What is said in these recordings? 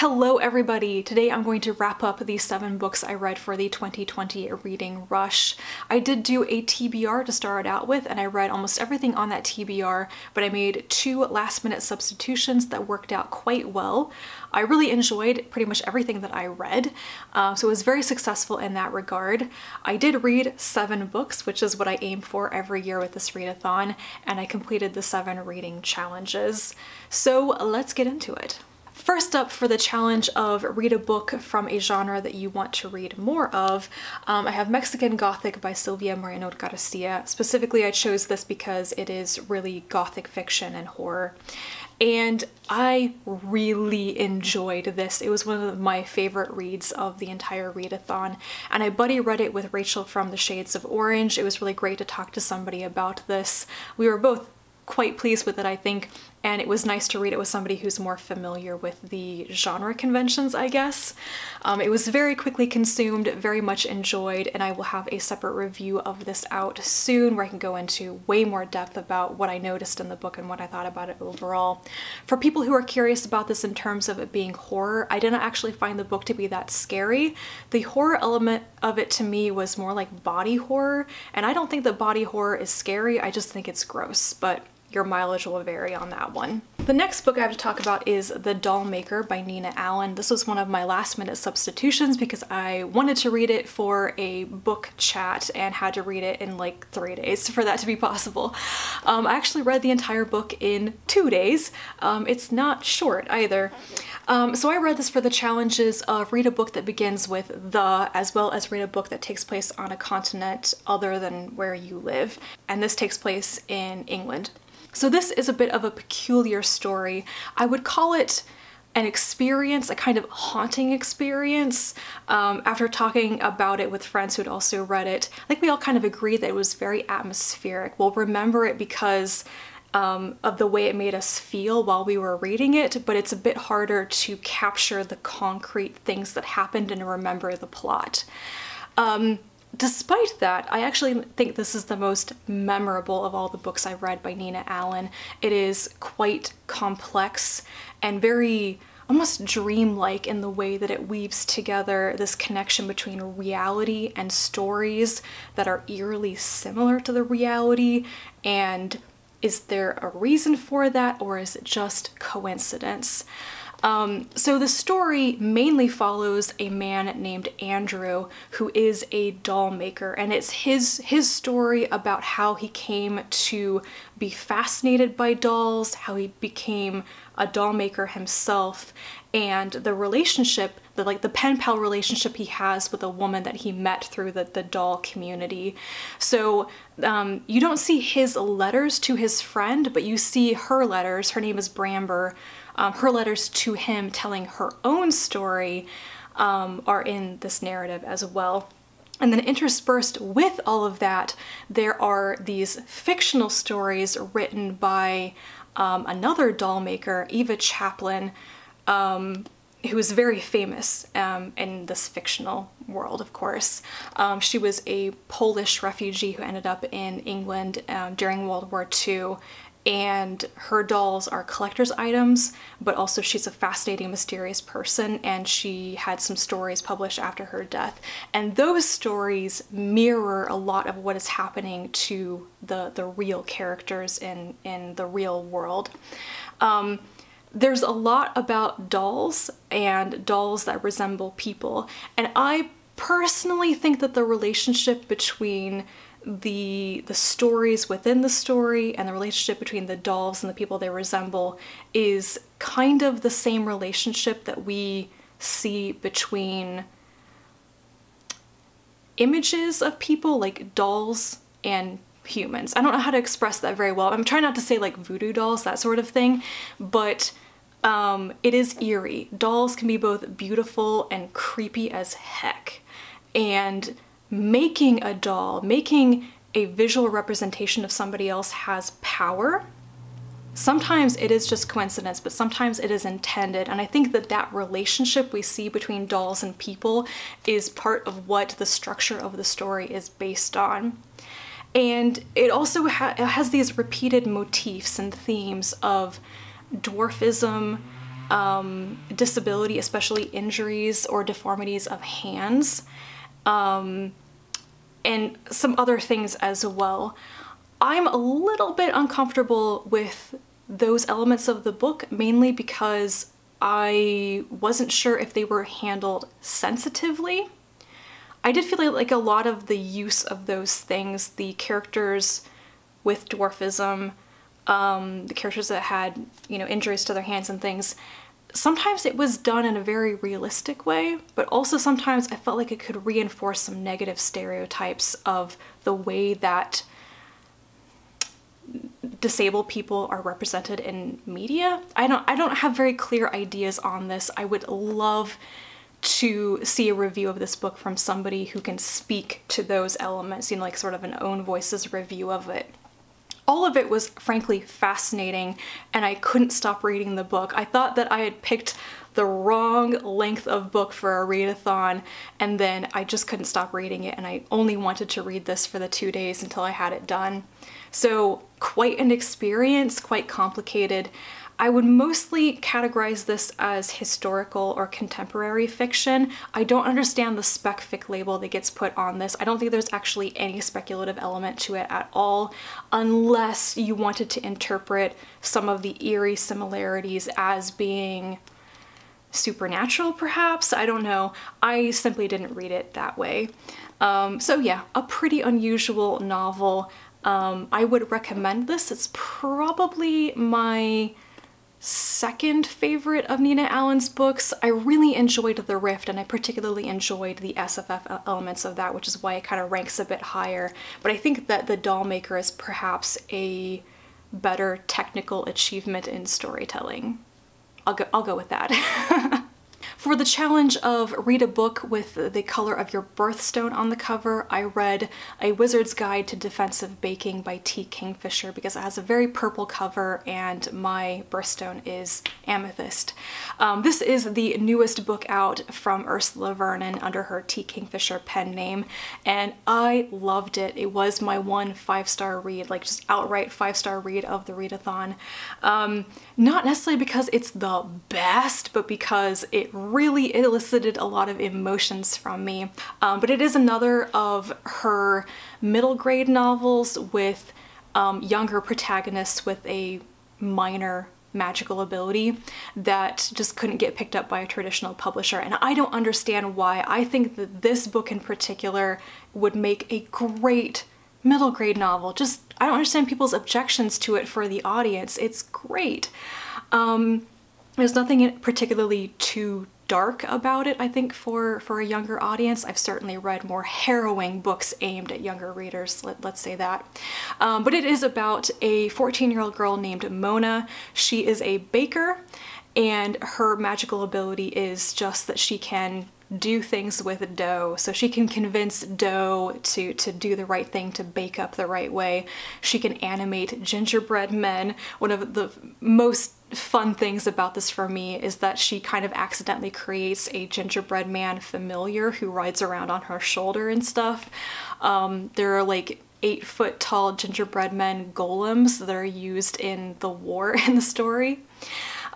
Hello everybody! Today I'm going to wrap up the seven books I read for the 2020 reading rush. I did do a TBR to start out with and I read almost everything on that TBR, but I made two last minute substitutions that worked out quite well. I really enjoyed pretty much everything that I read, uh, so it was very successful in that regard. I did read seven books, which is what I aim for every year with this readathon, and I completed the seven reading challenges. So let's get into it. First up for the challenge of read a book from a genre that you want to read more of, um, I have Mexican Gothic by Silvia Moreno Garcia. Specifically, I chose this because it is really gothic fiction and horror. And I really enjoyed this. It was one of my favorite reads of the entire readathon. And I buddy read it with Rachel from The Shades of Orange. It was really great to talk to somebody about this. We were both quite pleased with it, I think, and it was nice to read it with somebody who's more familiar with the genre conventions, I guess. Um, it was very quickly consumed, very much enjoyed, and I will have a separate review of this out soon where I can go into way more depth about what I noticed in the book and what I thought about it overall. For people who are curious about this in terms of it being horror, I didn't actually find the book to be that scary. The horror element of it to me was more like body horror, and I don't think that body horror is scary, I just think it's gross, but your mileage will vary on that one. The next book I have to talk about is The Doll Maker by Nina Allan. This was one of my last minute substitutions because I wanted to read it for a book chat and had to read it in like three days for that to be possible. Um, I actually read the entire book in two days. Um, it's not short either. Um, so I read this for the challenges of read a book that begins with the as well as read a book that takes place on a continent other than where you live. And this takes place in England. So this is a bit of a peculiar story. I would call it an experience, a kind of haunting experience. Um, after talking about it with friends who had also read it, I think we all kind of agreed that it was very atmospheric. We'll remember it because um, of the way it made us feel while we were reading it, but it's a bit harder to capture the concrete things that happened and remember the plot. Um, Despite that, I actually think this is the most memorable of all the books I've read by Nina Allan. It is quite complex and very almost dreamlike in the way that it weaves together this connection between reality and stories that are eerily similar to the reality and is there a reason for that or is it just coincidence? Um, so the story mainly follows a man named Andrew who is a doll maker and it's his his story about how he came to be fascinated by dolls, how he became a doll maker himself and the relationship the like the pen pal relationship he has with a woman that he met through the, the doll community. So um, you don't see his letters to his friend, but you see her letters. Her name is Bramber um, her letters to him telling her own story um, are in this narrative as well. And then interspersed with all of that, there are these fictional stories written by um, another doll maker, Eva Chaplin, um, who is very famous um, in this fictional world, of course. Um, she was a Polish refugee who ended up in England um, during World War II and her dolls are collector's items, but also she's a fascinating, mysterious person, and she had some stories published after her death. And those stories mirror a lot of what is happening to the, the real characters in, in the real world. Um, there's a lot about dolls and dolls that resemble people, and I personally think that the relationship between the the stories within the story and the relationship between the dolls and the people they resemble is kind of the same relationship that we see between images of people like dolls and humans. I don't know how to express that very well. I'm trying not to say like voodoo dolls, that sort of thing, but um, it is eerie. Dolls can be both beautiful and creepy as heck. And making a doll, making a visual representation of somebody else has power. Sometimes it is just coincidence, but sometimes it is intended. And I think that that relationship we see between dolls and people is part of what the structure of the story is based on. And it also ha it has these repeated motifs and themes of dwarfism, um, disability, especially injuries or deformities of hands, um, and some other things as well. I'm a little bit uncomfortable with those elements of the book, mainly because I wasn't sure if they were handled sensitively. I did feel like a lot of the use of those things, the characters with dwarfism, um, the characters that had, you know, injuries to their hands and things, sometimes it was done in a very realistic way, but also sometimes I felt like it could reinforce some negative stereotypes of the way that disabled people are represented in media. I don't I don't have very clear ideas on this. I would love to see a review of this book from somebody who can speak to those elements, you know, like sort of an own voices review of it. All of it was frankly fascinating and I couldn't stop reading the book. I thought that I had picked the wrong length of book for a readathon and then I just couldn't stop reading it and I only wanted to read this for the two days until I had it done. So quite an experience, quite complicated. I would mostly categorize this as historical or contemporary fiction. I don't understand the spec fic label that gets put on this. I don't think there's actually any speculative element to it at all, unless you wanted to interpret some of the eerie similarities as being supernatural perhaps, I don't know. I simply didn't read it that way. Um, so yeah, a pretty unusual novel. Um, I would recommend this. It's probably my second favorite of Nina Allan's books. I really enjoyed The Rift and I particularly enjoyed the SFF elements of that, which is why it kind of ranks a bit higher. But I think that The Dollmaker is perhaps a better technical achievement in storytelling. I'll go, I'll go with that. For the challenge of read a book with the color of your birthstone on the cover, I read A Wizard's Guide to Defensive Baking by T. Kingfisher because it has a very purple cover and my birthstone is amethyst. Um, this is the newest book out from Ursula Vernon under her T. Kingfisher pen name and I loved it. It was my one five-star read, like just outright five-star read of the readathon. Um, not necessarily because it's the best, but because it really elicited a lot of emotions from me. Um, but it is another of her middle grade novels with um, younger protagonists with a minor magical ability that just couldn't get picked up by a traditional publisher and I don't understand why. I think that this book in particular would make a great middle grade novel. Just, I don't understand people's objections to it for the audience. It's great. Um, there's nothing particularly too dark about it, I think, for, for a younger audience. I've certainly read more harrowing books aimed at younger readers, let, us say that. Um, but it is about a 14-year-old girl named Mona. She is a baker and her magical ability is just that she can do things with dough. So she can convince dough to, to do the right thing, to bake up the right way. She can animate gingerbread men. One of the most fun things about this for me is that she kind of accidentally creates a gingerbread man familiar who rides around on her shoulder and stuff. Um, there are like eight foot tall gingerbread men golems that are used in the war in the story.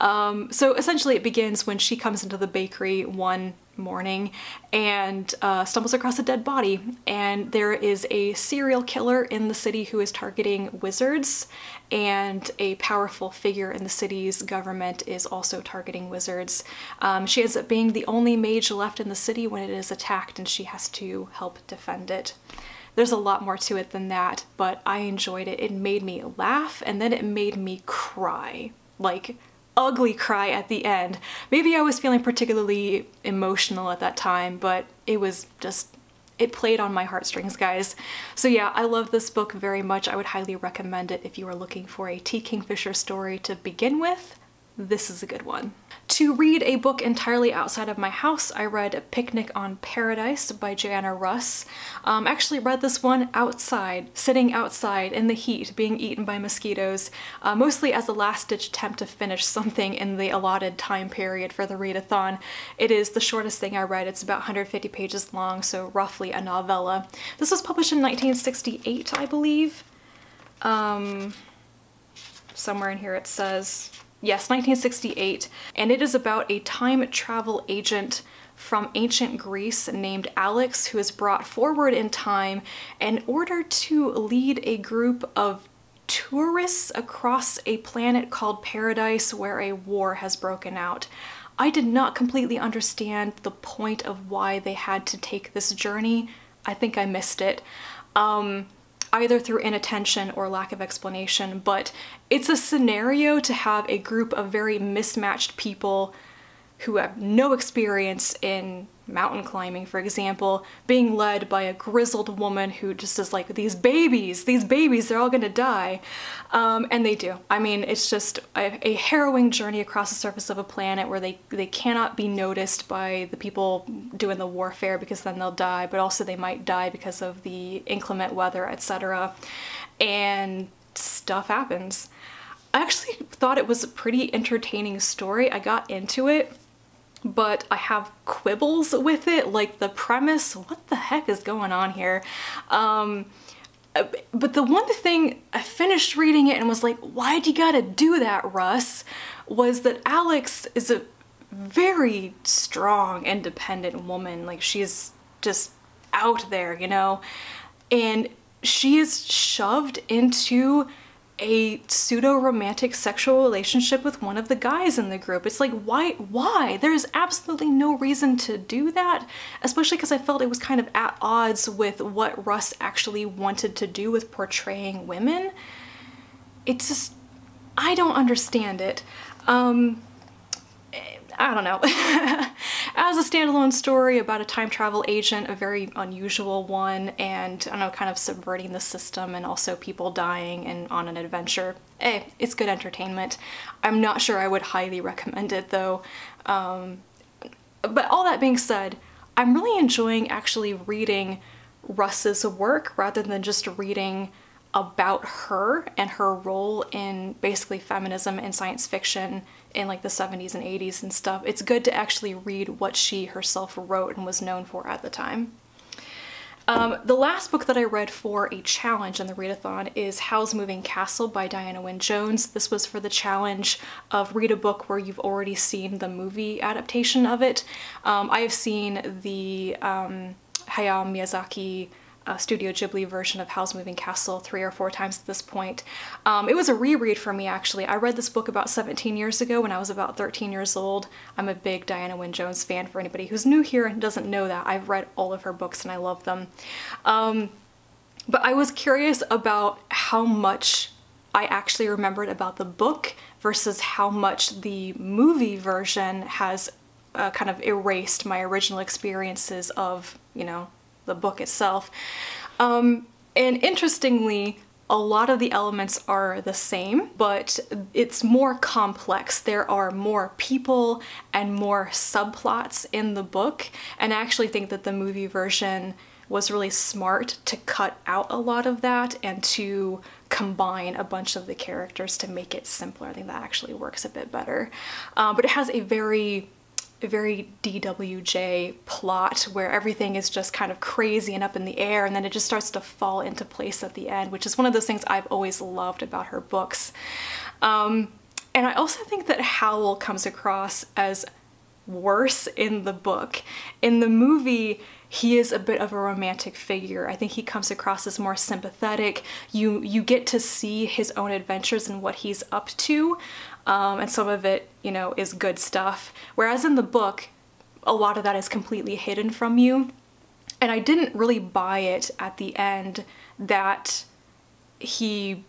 Um, so essentially it begins when she comes into the bakery one morning and uh, stumbles across a dead body and there is a serial killer in the city who is targeting wizards and a powerful figure in the city's government is also targeting wizards. Um, she ends up being the only mage left in the city when it is attacked and she has to help defend it. There's a lot more to it than that, but I enjoyed it. It made me laugh and then it made me cry. Like, ugly cry at the end. Maybe I was feeling particularly emotional at that time, but it was just it played on my heartstrings, guys. So yeah, I love this book very much. I would highly recommend it if you are looking for a T. Kingfisher story to begin with. This is a good one. To read a book entirely outside of my house, I read A Picnic on Paradise by Joanna Russ. Um, actually read this one outside, sitting outside in the heat, being eaten by mosquitoes, uh, mostly as a last-ditch attempt to finish something in the allotted time period for the readathon. It is the shortest thing I read. It's about 150 pages long, so roughly a novella. This was published in 1968, I believe. Um, somewhere in here it says Yes, 1968. And it is about a time travel agent from ancient Greece named Alex who is brought forward in time in order to lead a group of tourists across a planet called Paradise where a war has broken out. I did not completely understand the point of why they had to take this journey. I think I missed it. Um, either through inattention or lack of explanation, but it's a scenario to have a group of very mismatched people who have no experience in mountain climbing, for example, being led by a grizzled woman who just is like, these babies, these babies, they're all gonna die. Um, and they do. I mean, it's just a, a, harrowing journey across the surface of a planet where they, they cannot be noticed by the people doing the warfare because then they'll die, but also they might die because of the inclement weather, etc. And stuff happens. I actually thought it was a pretty entertaining story. I got into it but I have quibbles with it, like the premise, what the heck is going on here? Um, uh, but the one thing, I finished reading it and was like, why'd you gotta do that, Russ? Was that Alex is a very strong, independent woman. Like she's just out there, you know? And she is shoved into a pseudo-romantic sexual relationship with one of the guys in the group. It's like, why? Why? There's absolutely no reason to do that, especially because I felt it was kind of at odds with what Russ actually wanted to do with portraying women. It's just, I don't understand it. Um, I don't know. As a standalone story about a time travel agent, a very unusual one, and I don't know, kind of subverting the system and also people dying and on an adventure. Hey, it's good entertainment. I'm not sure I would highly recommend it though. Um, but all that being said, I'm really enjoying actually reading Russ's work rather than just reading about her and her role in basically feminism and science fiction in like the 70s and 80s and stuff. It's good to actually read what she herself wrote and was known for at the time. Um, the last book that I read for a challenge in the readathon is Howl's Moving Castle by Diana Wynne Jones. This was for the challenge of read a book where you've already seen the movie adaptation of it. Um, I have seen the um, Hayao Miyazaki uh, Studio Ghibli version of Howl's Moving Castle three or four times at this point. Um, it was a reread for me actually. I read this book about 17 years ago when I was about 13 years old. I'm a big Diana Wynne Jones fan for anybody who's new here and doesn't know that. I've read all of her books and I love them. Um, but I was curious about how much I actually remembered about the book versus how much the movie version has uh, kind of erased my original experiences of, you know, the book itself. Um, and interestingly, a lot of the elements are the same, but it's more complex. There are more people and more subplots in the book, and I actually think that the movie version was really smart to cut out a lot of that and to combine a bunch of the characters to make it simpler. I think that actually works a bit better. Uh, but it has a very very DWJ plot where everything is just kind of crazy and up in the air and then it just starts to fall into place at the end, which is one of those things I've always loved about her books. Um, and I also think that Howl comes across as worse in the book. In the movie, he is a bit of a romantic figure. I think he comes across as more sympathetic. You you get to see his own adventures and what he's up to, um, and some of it, you know, is good stuff. Whereas in the book, a lot of that is completely hidden from you. And I didn't really buy it at the end that he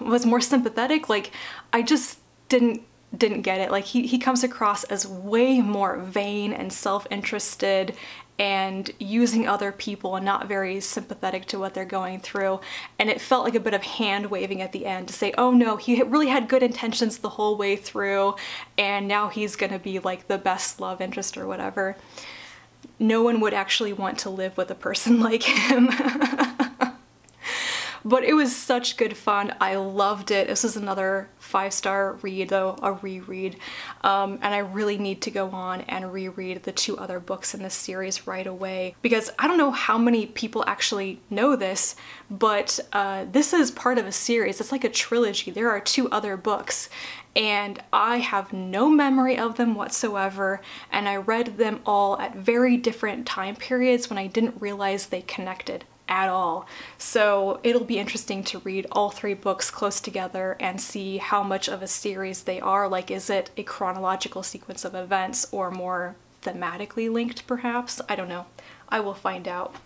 was more sympathetic. Like, I just didn't didn't get it. Like he, he comes across as way more vain and self-interested and using other people and not very sympathetic to what they're going through. And it felt like a bit of hand waving at the end to say, oh no, he really had good intentions the whole way through and now he's gonna be like the best love interest or whatever. No one would actually want to live with a person like him. But it was such good fun. I loved it. This is another five-star read though, a reread. Um, and I really need to go on and reread the two other books in this series right away because I don't know how many people actually know this, but uh, this is part of a series. It's like a trilogy. There are two other books and I have no memory of them whatsoever and I read them all at very different time periods when I didn't realize they connected at all. So it'll be interesting to read all three books close together and see how much of a series they are. Like is it a chronological sequence of events or more thematically linked perhaps? I don't know. I will find out.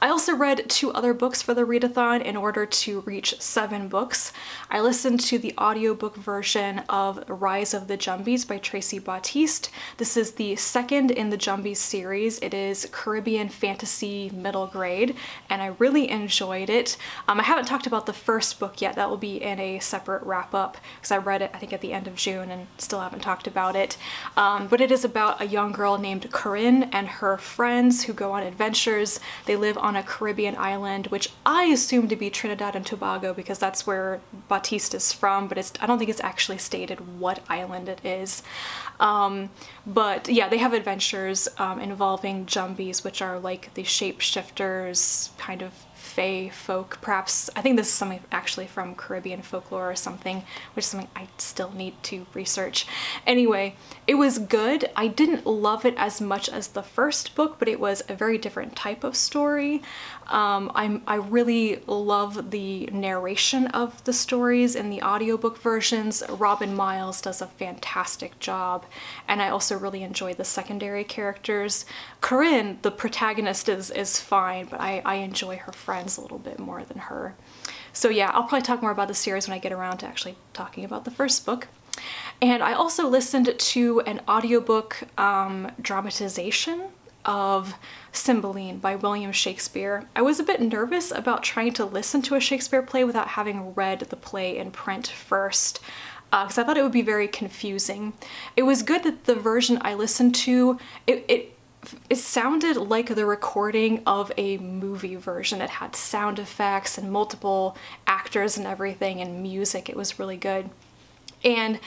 I also read two other books for the readathon in order to reach seven books. I listened to the audiobook version of Rise of the Jumbies by Tracey Baptiste. This is the second in the Jumbies series. It is Caribbean fantasy middle grade and I really enjoyed it. Um, I haven't talked about the first book yet. That will be in a separate wrap up because I read it I think at the end of June and still haven't talked about it. Um, but it is about a young girl named Corinne and her friends who go on adventures. They live on a Caribbean island, which I assume to be Trinidad and Tobago because that's where Baptiste is from, but it's I don't think it's actually stated what island it is. Um, but yeah, they have adventures um, involving jumbies, which are like the shapeshifters, kind of fae folk, perhaps. I think this is something actually from Caribbean folklore or something, which is something I still need to research. Anyway, it was good. I didn't love it as much as the first book, but it was a very different type of story. Um, I'm, I really love the narration of the stories in the audiobook versions. Robin Miles does a fantastic job, and I also really enjoy the secondary characters. Corinne, the protagonist, is, is fine, but I, I enjoy her friend a little bit more than her. So yeah, I'll probably talk more about the series when I get around to actually talking about the first book. And I also listened to an audiobook um, dramatization of Cymbeline by William Shakespeare. I was a bit nervous about trying to listen to a Shakespeare play without having read the play in print first because uh, I thought it would be very confusing. It was good that the version I listened to, it, it it sounded like the recording of a movie version. It had sound effects and multiple actors and everything and music. It was really good. And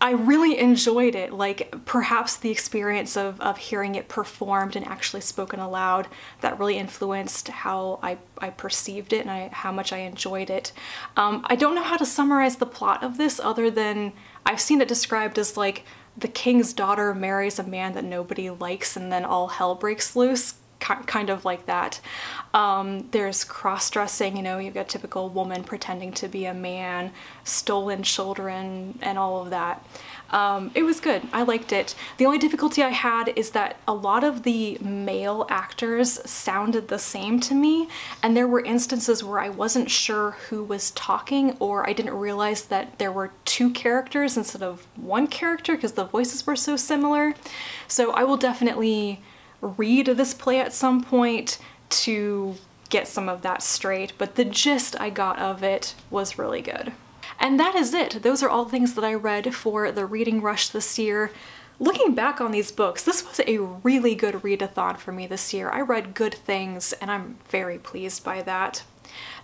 I really enjoyed it, like perhaps the experience of, of hearing it performed and actually spoken aloud that really influenced how I, I perceived it and I, how much I enjoyed it. Um, I don't know how to summarize the plot of this other than I've seen it described as like the king's daughter marries a man that nobody likes and then all hell breaks loose kind of like that. Um, there's cross-dressing, you know, you've got typical woman pretending to be a man, stolen children, and all of that. Um, it was good. I liked it. The only difficulty I had is that a lot of the male actors sounded the same to me, and there were instances where I wasn't sure who was talking, or I didn't realize that there were two characters instead of one character because the voices were so similar. So I will definitely read this play at some point to get some of that straight, but the gist I got of it was really good. And that is it. Those are all things that I read for the reading rush this year. Looking back on these books, this was a really good readathon for me this year. I read good things and I'm very pleased by that.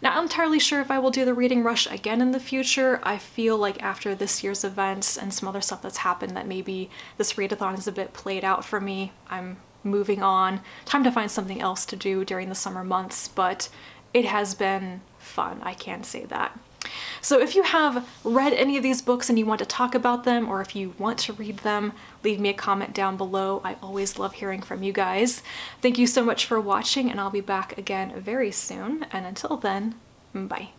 Not entirely sure if I will do the reading rush again in the future. I feel like after this year's events and some other stuff that's happened that maybe this readathon is a bit played out for me. I'm moving on. Time to find something else to do during the summer months, but it has been fun, I can say that. So if you have read any of these books and you want to talk about them or if you want to read them, leave me a comment down below. I always love hearing from you guys. Thank you so much for watching and I'll be back again very soon. And until then, bye.